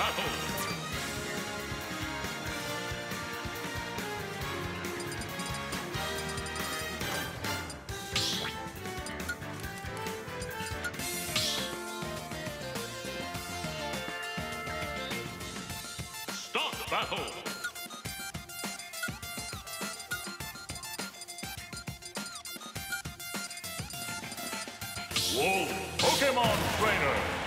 battle! battle. Wolf Pokemon Trainer.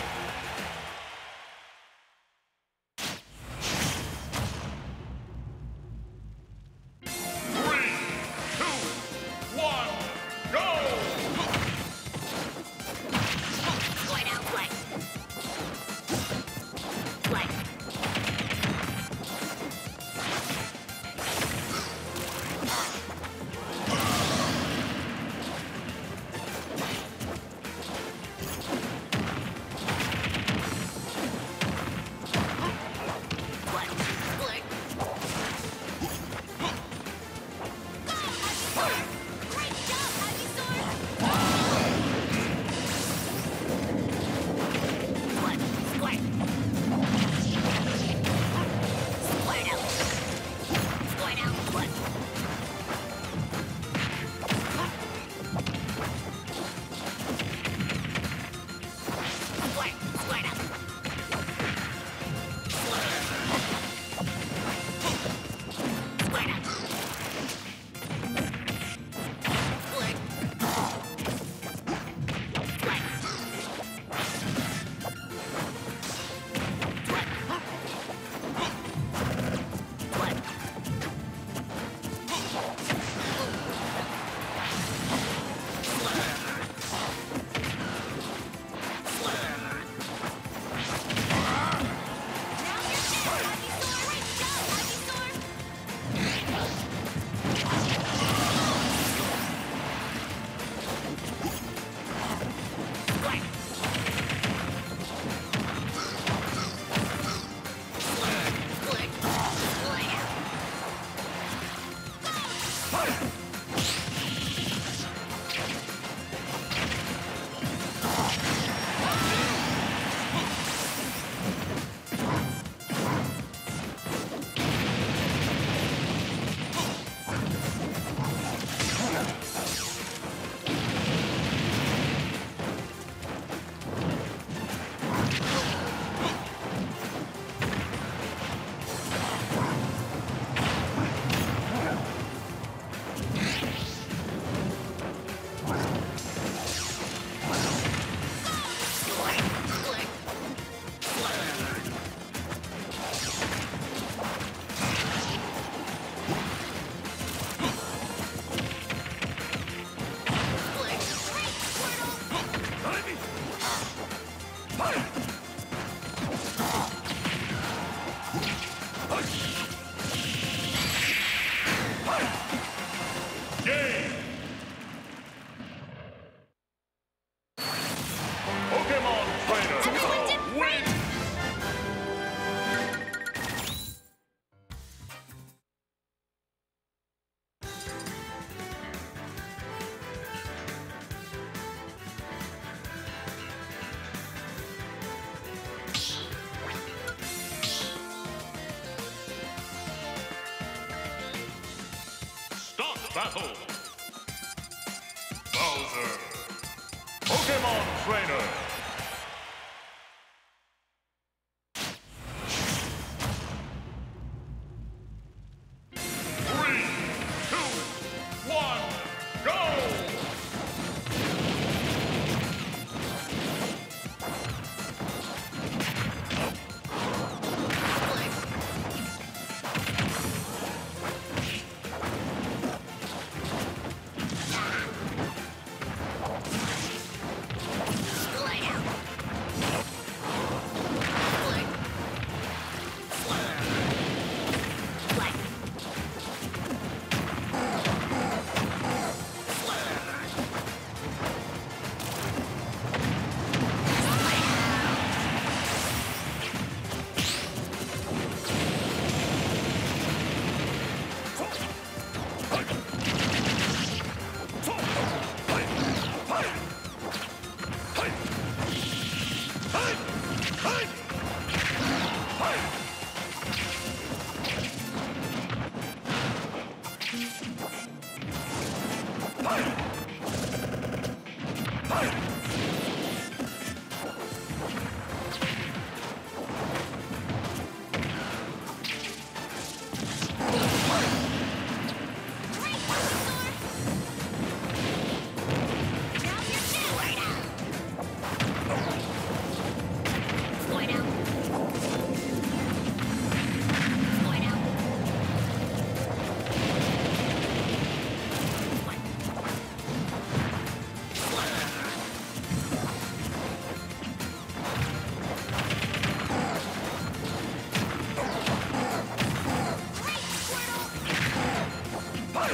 はい battle! Bowser! Pokemon Trainer!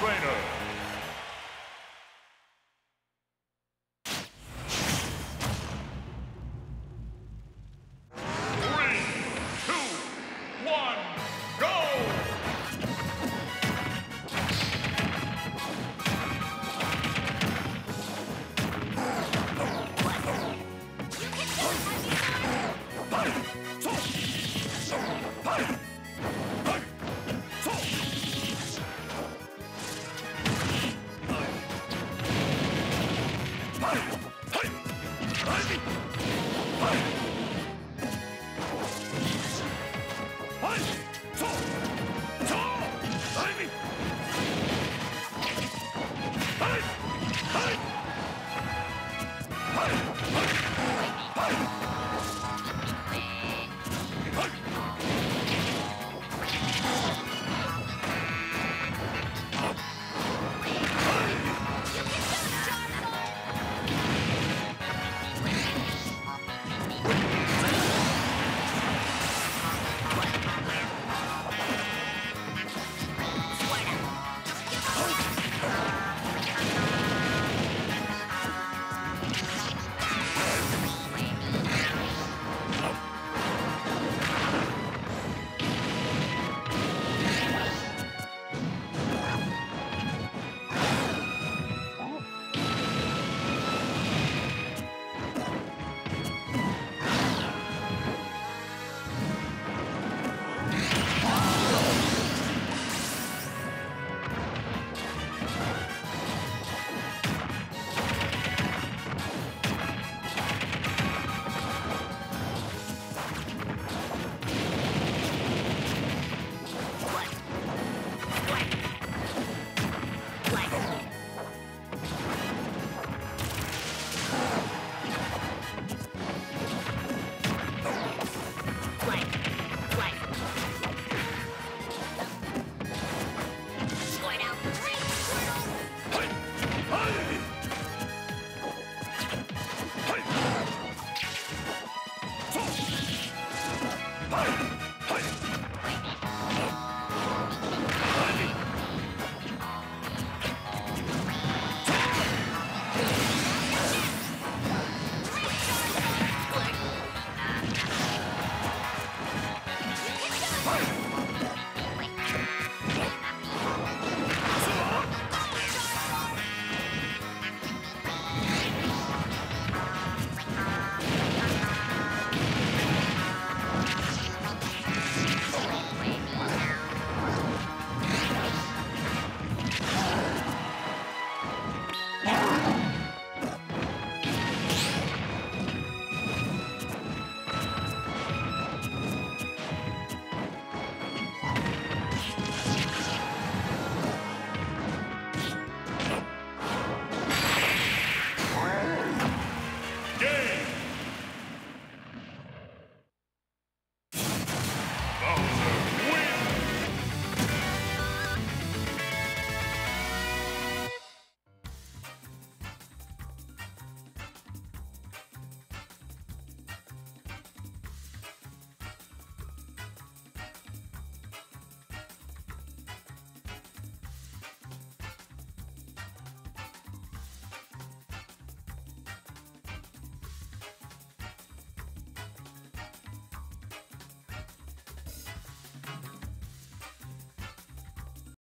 Trainer.